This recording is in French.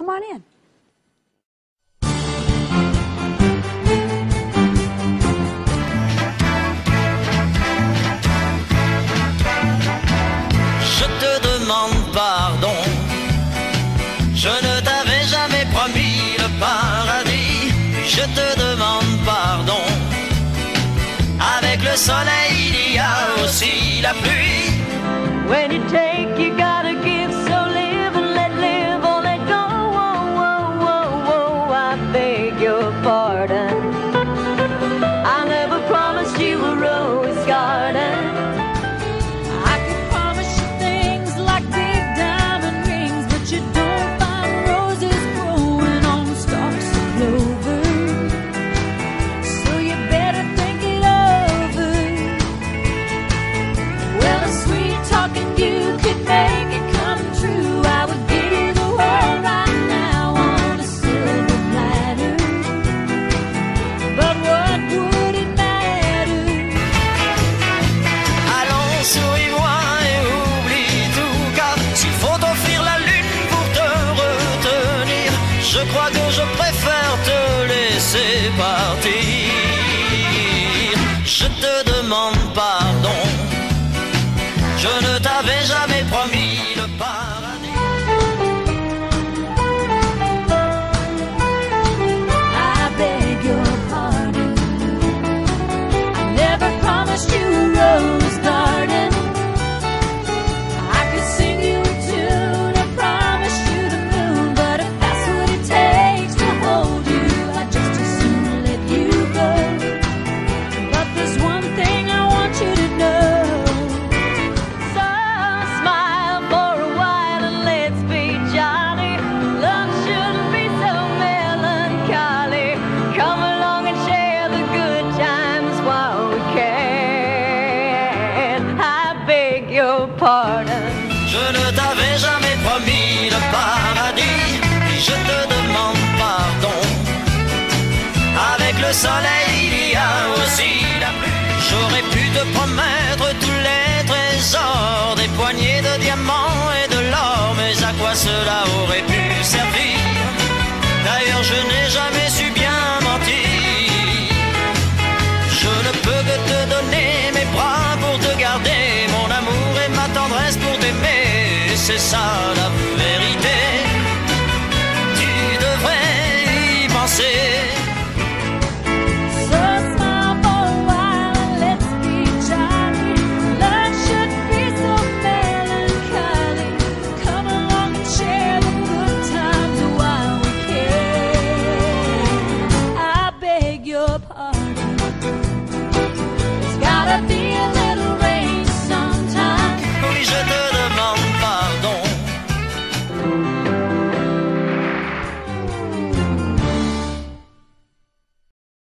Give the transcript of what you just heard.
Come on in. Je te demande pardon. Je ne t'avais jamais promis le paradis. Je te demande pardon. Avec le soleil, il y a aussi la pluie. When you take, je crois que je préfère te laisser partir. Je te demande pardon, je ne t'avais jamais promis. Je ne t'avais jamais promis le paradis, et je te demande pardon. Avec le soleil, il y a aussi la pluie, j'aurais pu te promettre.